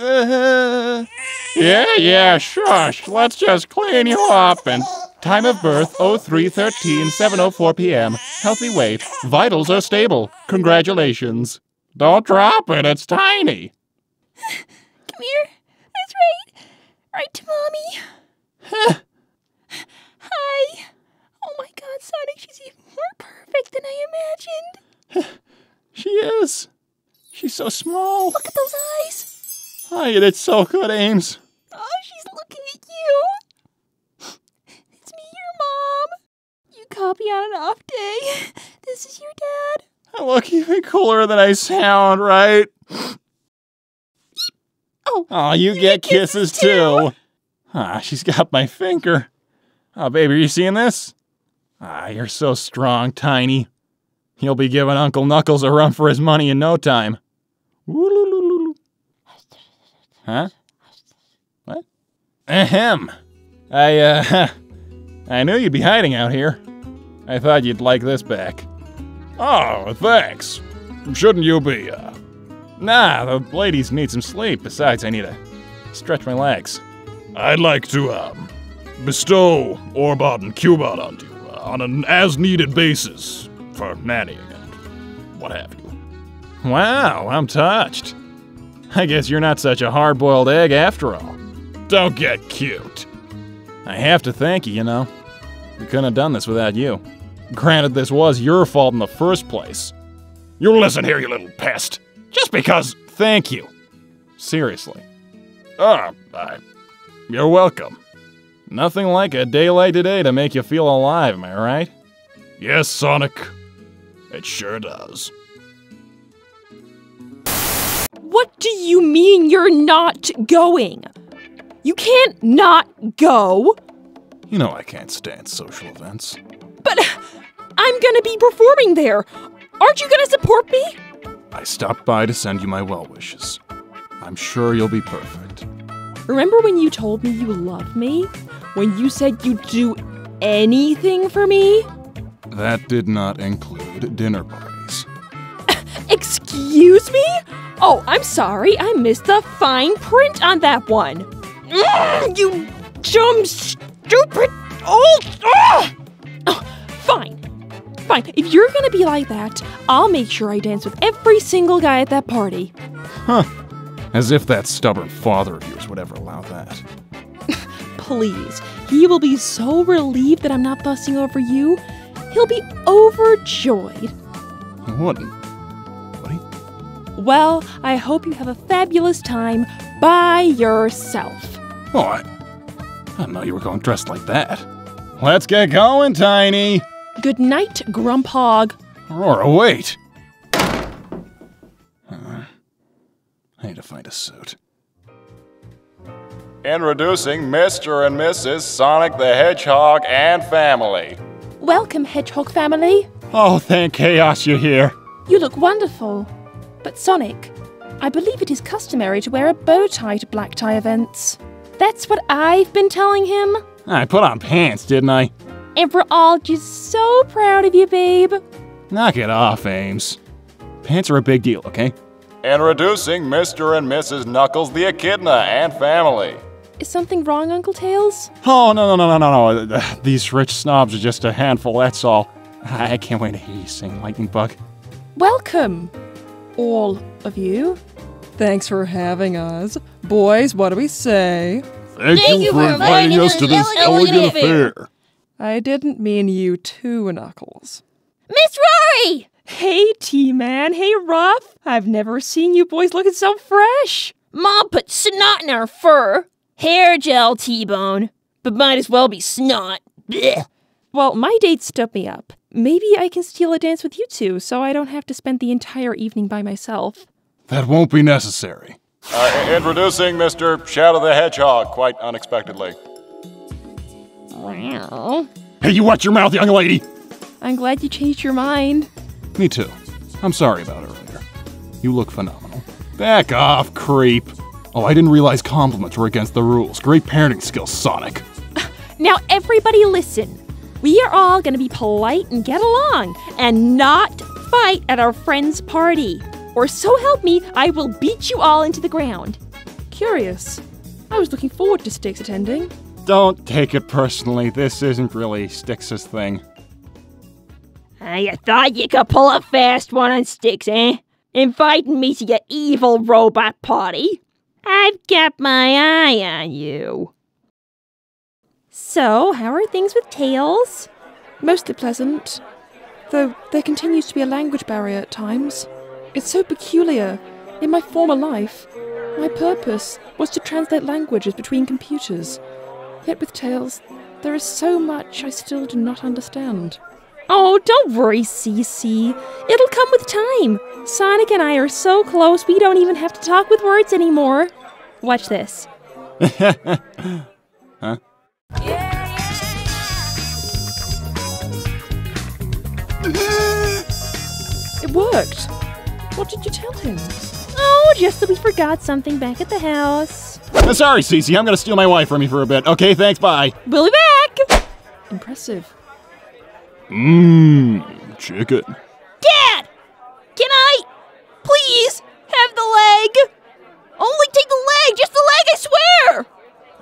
Uh, yeah, yeah, shush. Let's just clean you up and. Time of birth 0313 704 p.m. Healthy weight. Vitals are stable. Congratulations. Don't drop it, it's tiny. Come here. Right mommy. Hi. Oh my god, Sonic, she's even more perfect than I imagined. She is. She's so small. Look at those eyes. Oh, you did so good, Ames. Oh, she's looking at you. It's me, your mom. You copy on an off day. This is your dad. I look even cooler than I sound, right? Oh, Oh, you, get, kisses, too. Ah, she's got my finger. Oh, baby, are you seeing this? Ah, you're so strong, Tiny. He'll be giving Uncle Knuckles a run for his money in no time. Huh? What? Ahem. I, uh, I knew you'd be hiding out here. I thought you'd like this back. Oh, thanks. Shouldn't you be, uh... Nah, the ladies need some sleep. Besides, I need to stretch my legs. I'd like to um, bestow Orbot and Cubot onto you uh, on an as-needed basis for nannying and what have you. Wow, I'm touched. I guess you're not such a hard boiled egg after all. Don't get cute. I have to thank you, you know. We couldn't have done this without you. Granted, this was your fault in the first place. You listen here, you little pest. Just because. Thank you. Seriously. Ah, I, you're welcome. Nothing like a day like today to make you feel alive, am I right? Yes, Sonic. It sure does. What do you mean you're not going? You can't not go. You know I can't stand social events. But I'm gonna be performing there. Aren't you gonna support me? I stopped by to send you my well wishes. I'm sure you'll be perfect. Remember when you told me you loved me? When you said you'd do anything for me? That did not include dinner parties. Excuse me? Oh, I'm sorry. I missed the fine print on that one. Mm, you dumb, stupid be like that, I'll make sure I dance with every single guy at that party. Huh. As if that stubborn father of yours would ever allow that. Please. He will be so relieved that I'm not fussing over you. He'll be overjoyed. Wouldn't. Would he? Well, I hope you have a fabulous time by yourself. Oh, I, I didn't know you were going dressed like that. Let's get going, Tiny. Good night, Grumphog. Aurora, wait. Uh, I need to find a suit. Introducing Mr. and Mrs. Sonic the Hedgehog and family. Welcome, Hedgehog family. Oh, thank chaos you're here. You look wonderful. But Sonic, I believe it is customary to wear a bow tie to black tie events. That's what I've been telling him. I put on pants, didn't I? And we're all just so proud of you, babe. Knock it off, Ames. Pants are a big deal, okay? Introducing Mr. and Mrs. Knuckles the Echidna and family. Is something wrong, Uncle Tails? Oh, no, no, no, no, no, no. These rich snobs are just a handful, that's all. I can't wait to hear you sing, Lightning Bug. Welcome, all of you. Thanks for having us. Boys, what do we say? Thank, you for inviting us to this elegant affair. I didn't mean you too, Knuckles. Miss Rory! Hey, T Man. Hey, Ruff. I've never seen you boys looking so fresh. Mom put snot in our fur. Hair gel, T-Bone. But might as well be snot. Blech. Well, my date stood me up. Maybe I can steal a dance with you two so I don't have to spend the entire evening by myself. That won't be necessary. Uh, introducing Mr. Shadow the Hedgehog, quite unexpectedly. Wow. Hey, you watch your mouth, young lady. I'm glad you changed your mind. Me too. I'm sorry about earlier. You look phenomenal. Back off, creep. Oh, I didn't realize compliments were against the rules. Great parenting skills, Sonic. Now, everybody listen. We are all going to be polite and get along and not fight at our friend's party. Or so help me, I will beat you all into the ground. Curious. I was looking forward to Sticks attending. Don't take it personally. This isn't really Sticks's thing. Ah, you thought you could pull a fast one on Sticks, eh? Inviting me to your evil robot party? I've got my eye on you. So, how are things with Tails? Mostly pleasant, though there continues to be a language barrier at times. It's so peculiar. In my former life, my purpose was to translate languages between computers. Yet with Tails, there is so much I still do not understand. Oh, don't worry, Cece. It'll come with time. Sonic and I are so close we don't even have to talk with words anymore. Watch this. huh? It worked! What did you tell him? Oh, just that we forgot something back at the house. Uh, sorry, Cece. I'm gonna steal my wife from you for a bit. Okay, thanks. Bye. We'll be back. Impressive. Mmm, chicken. Dad! Can I, please, have the leg? Only take the leg, just the leg, I swear!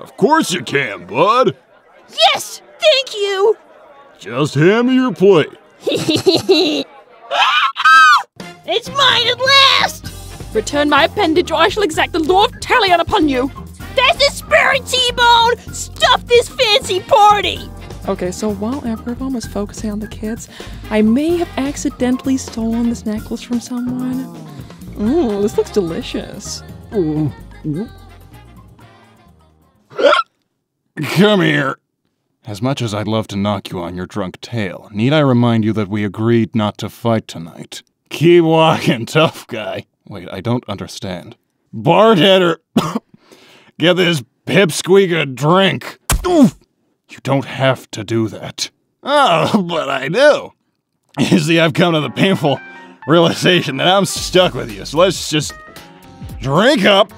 Of course you can, bud. Yes, thank you! Just hand me your plate. It's mine at last! Return my appendage, or I shall exact the law of Talion upon you! That's the spirit, T-Bone! Stuff this fancy party! Okay, so while everyone was focusing on the kids, I may have accidentally stolen this necklace from someone. Ooh, this looks delicious. Come here. As much as I'd love to knock you on your drunk tail, need I remind you that we agreed not to fight tonight? Keep walking, tough guy. Wait, I don't understand. Bartender, get this pipsqueak a drink. Oof! You don't have to do that. Oh, but I do. You see, I've come to the painful realization that I'm stuck with you. So let's just drink up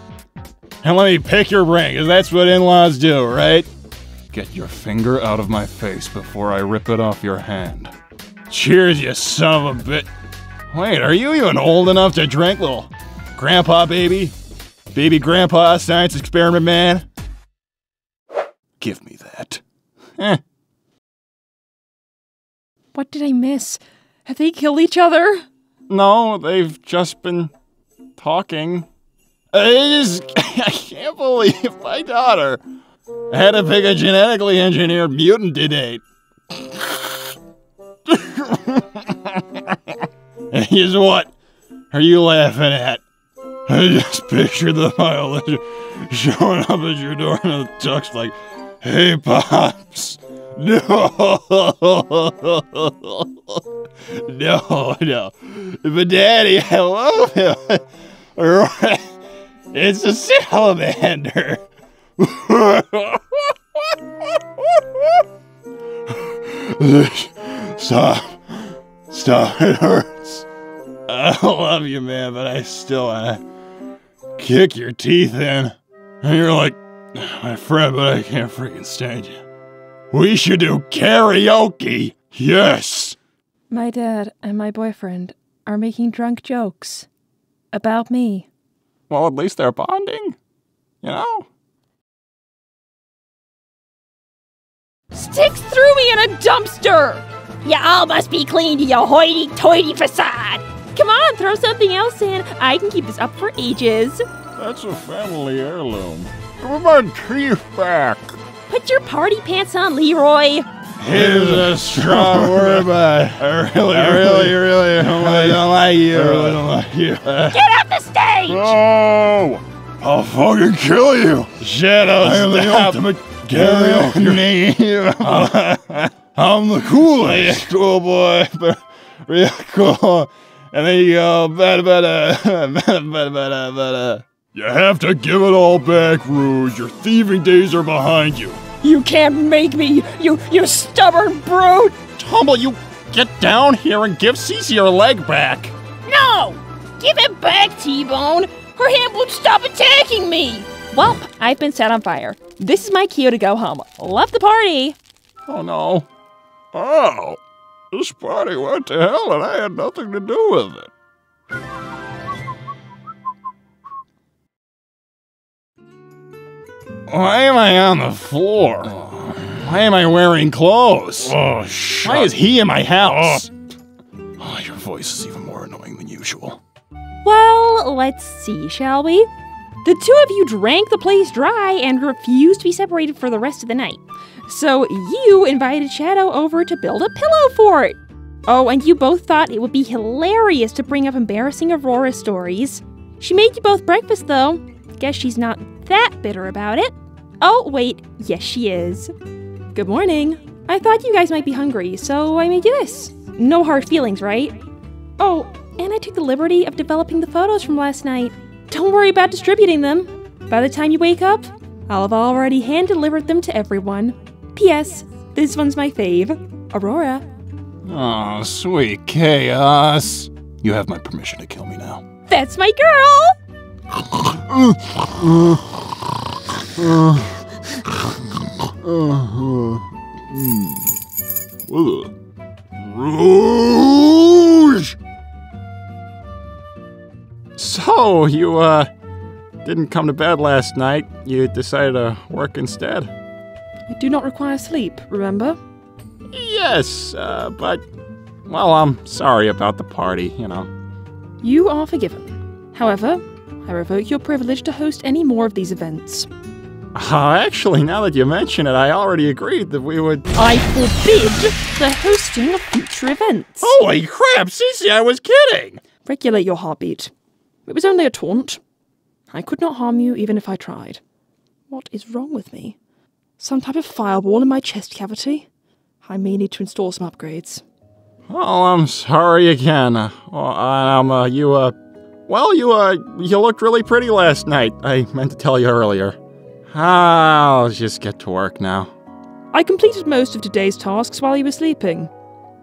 and let me pick your brain, because that's what in laws do, right? Get your finger out of my face before I rip it off your hand. Cheers, you son of a bit. Wait, are you even old enough to drink, little grandpa baby? Baby grandpa, science experiment man? Give me that. Eh. What did I miss? Have they killed each other? No, they've just been talking. I just, I can't believe my daughter had to pick a genetically engineered mutant to date. Is what are you laughing at? I just pictured the violin showing up at your door in a tux like, hey, Pops. No, no, no. But Daddy, I love him. It's a salamander. Stop. Stop. It hurts. I love you, man, but I still want to kick your teeth in. And you're like my friend, but I can't freaking stand you. We should do karaoke. Yes. My dad and my boyfriend are making drunk jokes about me. Well, at least they're bonding. You know? Sticks threw me in a dumpster! You all must be clean to your hoity-toity facade! Come on, throw something else in. I can keep this up for ages. That's a family heirloom. Give my teeth back. Put your party pants on, Leroy. Here's a strong word, but I really, I really, really don't like, don't like you. I really don't like you. Get off the stage! No! I'll fucking kill you! Shadow, I am the ultimate Karaoke. karaoke. I'm the coolest cool oh, boy, but real cool. And then you go, bada bada, bada bada bada bada. You have to give it all back, Rouge. Your thieving days are behind you. You can't make me, you, you stubborn brute! Tumble, you get down here and give Cece her leg back. No! Give it back, T-Bone! Her hand won't stop attacking me! Well, I've been set on fire. This is my cue to go home. Love the party. Oh no. Oh, this party went to hell and I had nothing to do with it. Why am I on the floor? Why am I wearing clothes? Oh, shut Why is he in my house? Oh, your voice is even more annoying than usual. Well, let's see, shall we? The two of you drank the place dry and refused to be separated for the rest of the night. So you invited Shadow over to build a pillow fort. Oh, and you both thought it would be hilarious to bring up embarrassing Aurora stories. She made you both breakfast, though. Guess she's not that bitter about it. Oh, wait, yes, she is. Good morning. I thought you guys might be hungry, so I made you this. No hard feelings, right? Oh, and I took the liberty of developing the photos from last night. Don't worry about distributing them. By the time you wake up, I'll have already hand delivered them to everyone. P.S. This one's my fave. Aurora. Oh, sweet chaos. You have my permission to kill me now. That's my girl! Ugh. Rouge! So, you, uh, didn't come to bed last night. You decided to work instead? I do not require sleep, remember? Yes, uh, but, well, I'm sorry about the party, you know. You are forgiven. However, I revoke your privilege to host any more of these events. Uh, actually, now that you mention it, I already agreed that we would. I forbid the hosting of future events. Holy crap, Cece, I was kidding! Regulate your heartbeat. It was only a taunt. I could not harm you even if I tried. What is wrong with me? Some type of firewall in my chest cavity? I may need to install some upgrades. Oh, I'm sorry again. Uh, um, uh, you, uh, well, you, uh, you looked really pretty last night. I meant to tell you earlier. I'll just get to work now. I completed most of today's tasks while you were sleeping.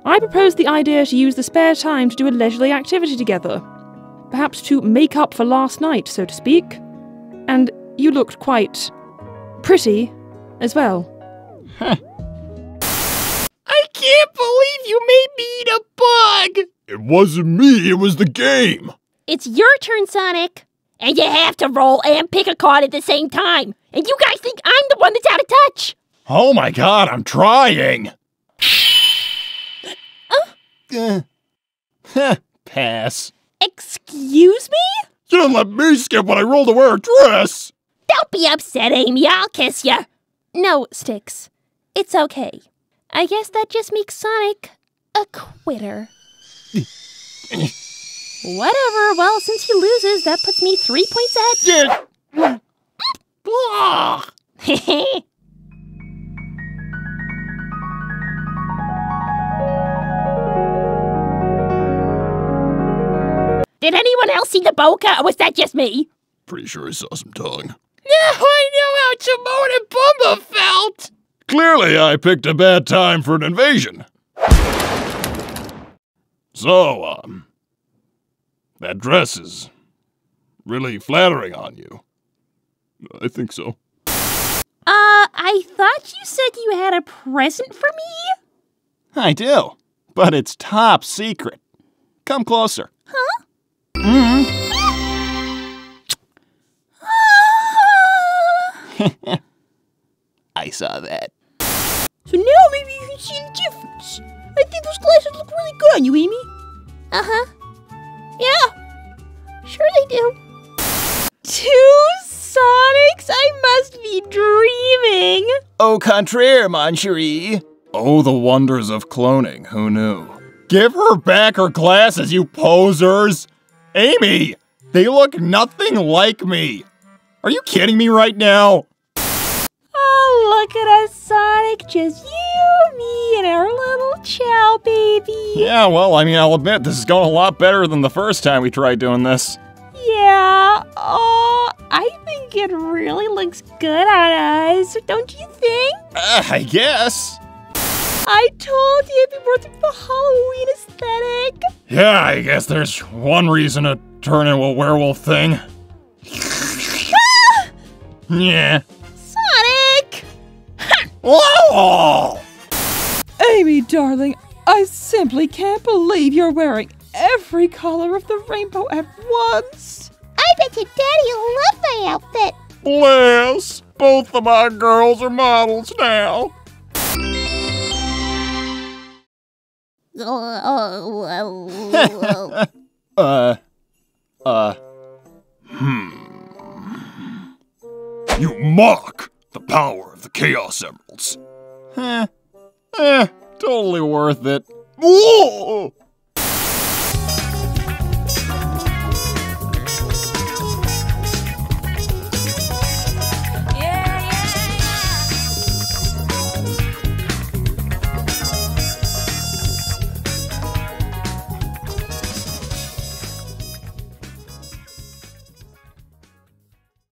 I proposed the idea to use the spare time to do a leisurely activity together. Perhaps to make up for last night, so to speak. And you looked quite pretty as well. I can't believe you made me eat a bug! It wasn't me, it was the game. It's your turn, Sonic. And you have to roll and pick a card at the same time. And you guys think I'm the one that's out of touch. Oh my god, I'm trying. Uh, huh, pass. Excuse me? You didn't let me skip when I rolled to wear a dress. Don't be upset, Amy. I'll kiss you. No, Sticks. It's okay. I guess that just makes Sonic a quitter. Whatever. Well, since he loses, that puts me three points ahead. Did anyone else see the bokeh, or was that just me? Pretty sure I saw some tongue. Now I know how Timon and Pumbaa felt! Clearly, I picked a bad time for an invasion. So, um, that dress is really flattering on you. I think so. Uh, I thought you said you had a present for me? I do, but it's top secret. Come closer. Huh? I saw that. So now maybe you can see the difference. I think those glasses look really good on you, Amy. Uh huh. Yeah. Sure they do. Two Sonics? I must be dreaming. Au contraire, mon chéri. Oh, the wonders of cloning. Who knew? Give her back her glasses, you posers! Amy! They look nothing like me! Are you kidding me right now? Oh, look at us, Sonic. Just you, me, and our little chow baby. Yeah, well, I mean, I'll admit, this is going a lot better than the first time we tried doing this. Yeah. Oh, I think it really looks good on us. Don't you think? Uh, I guess. I told you it'd be worth it for Halloween aesthetic. Yeah, I guess there's one reason to turn into a werewolf thing. yeah. Sonic! Whoa! Amy, darling, I simply can't believe you're wearing every color of the rainbow at once. I bet your daddy will love my outfit. Bless! Both of my girls are models now. Uh, uh, hmm. You mock the power of the Chaos Emeralds. Eh, eh, totally worth it. Whoa!